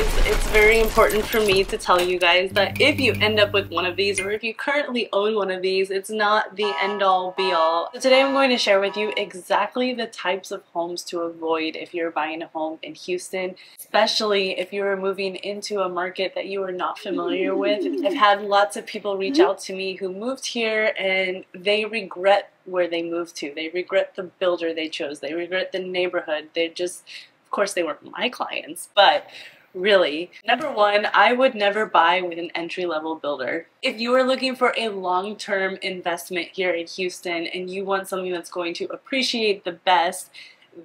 it's very important for me to tell you guys that if you end up with one of these or if you currently own one of these, it's not the end all be all. So today I'm going to share with you exactly the types of homes to avoid if you're buying a home in Houston, especially if you're moving into a market that you are not familiar with. I've had lots of people reach out to me who moved here and they regret where they moved to. They regret the builder they chose. They regret the neighborhood. They just, of course, they weren't my clients, but really. Number one, I would never buy with an entry level builder. If you are looking for a long term investment here in Houston and you want something that's going to appreciate the best,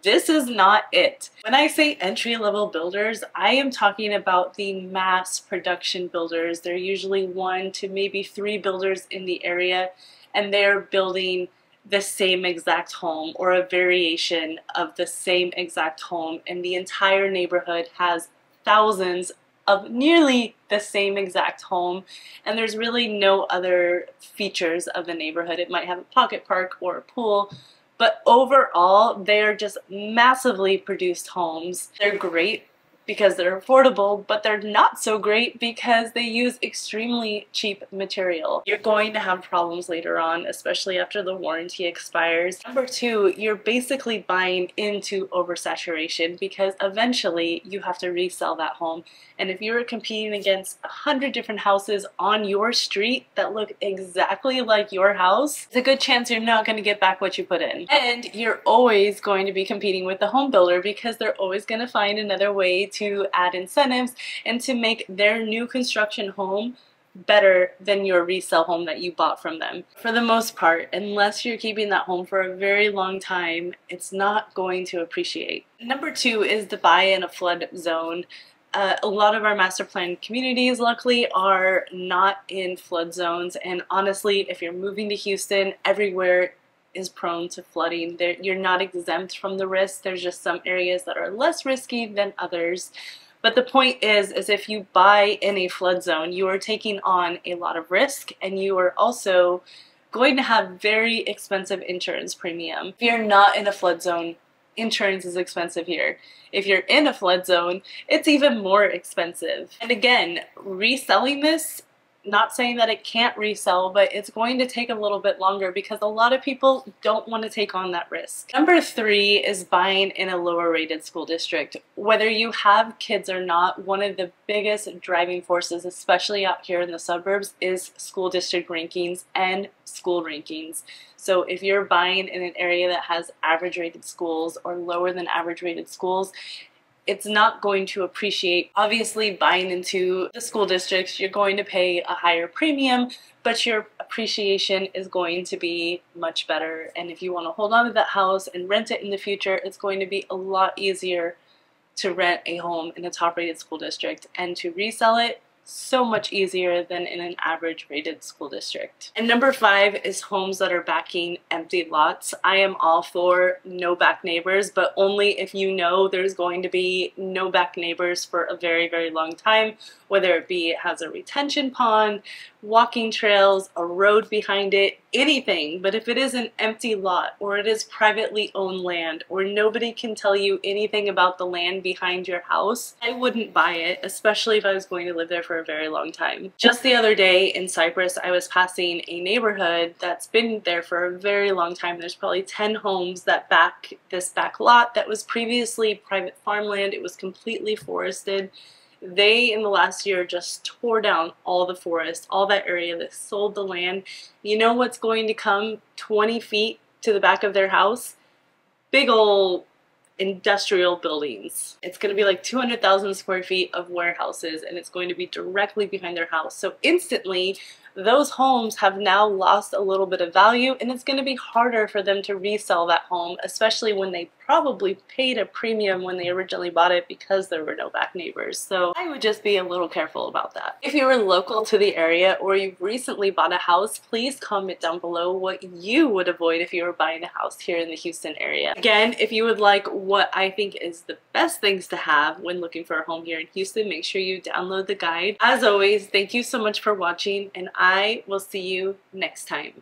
this is not it. When I say entry level builders, I am talking about the mass production builders. They're usually one to maybe three builders in the area, and they're building the same exact home or a variation of the same exact home, and the entire neighborhood has thousands of nearly the same exact home and there's really no other features of the neighborhood. It might have a pocket park or a pool but overall they're just massively produced homes. They're great because they're affordable, but they're not so great because they use extremely cheap material. You're going to have problems later on, especially after the warranty expires. Number two, you're basically buying into oversaturation because eventually you have to resell that home. And if you're competing against a hundred different houses on your street that look exactly like your house, it's a good chance you're not going to get back what you put in. And you're always going to be competing with the home builder because they're always going to find another way to add incentives and to make their new construction home better than your resale home that you bought from them. For the most part, unless you're keeping that home for a very long time, it's not going to appreciate. Number two is the buy in a flood zone. Uh, a lot of our master plan communities, luckily, are not in flood zones. And honestly, if you're moving to Houston, everywhere is prone to flooding. There, you're not exempt from the risk. There's just some areas that are less risky than others. But the point is, is if you buy in a flood zone, you are taking on a lot of risk and you are also going to have very expensive insurance premium. If you're not in a flood zone, insurance is expensive here. If you're in a flood zone, it's even more expensive. And again, reselling this not saying that it can't resell, but it's going to take a little bit longer because a lot of people don't want to take on that risk. Number three is buying in a lower rated school district. Whether you have kids or not, one of the biggest driving forces, especially out here in the suburbs, is school district rankings and school rankings. So if you're buying in an area that has average rated schools or lower than average rated schools, it's not going to appreciate. Obviously, buying into the school districts, you're going to pay a higher premium, but your appreciation is going to be much better. And if you want to hold on to that house and rent it in the future, it's going to be a lot easier to rent a home in a top rated school district and to resell it so much easier than in an average rated school district. And number five is homes that are backing empty lots. I am all for no back neighbors, but only if you know there's going to be no back neighbors for a very, very long time, whether it be it has a retention pond, walking trails, a road behind it, anything. But if it is an empty lot or it is privately owned land or nobody can tell you anything about the land behind your house, I wouldn't buy it, especially if I was going to live there for a very long time. Just the other day in Cypress, I was passing a neighborhood that's been there for a very long time. There's probably 10 homes that back this back lot that was previously private farmland. It was completely forested they in the last year just tore down all the forest, all that area that sold the land. You know what's going to come 20 feet to the back of their house? Big old industrial buildings. It's going to be like 200,000 square feet of warehouses and it's going to be directly behind their house. So instantly those homes have now lost a little bit of value and it's going to be harder for them to resell that home, especially when they probably paid a premium when they originally bought it because there were no back neighbors. So I would just be a little careful about that. If you are local to the area or you've recently bought a house, please comment down below what you would avoid if you were buying a house here in the Houston area. Again, if you would like what I think is the best things to have when looking for a home here in Houston, make sure you download the guide. As always, thank you so much for watching and I will see you next time.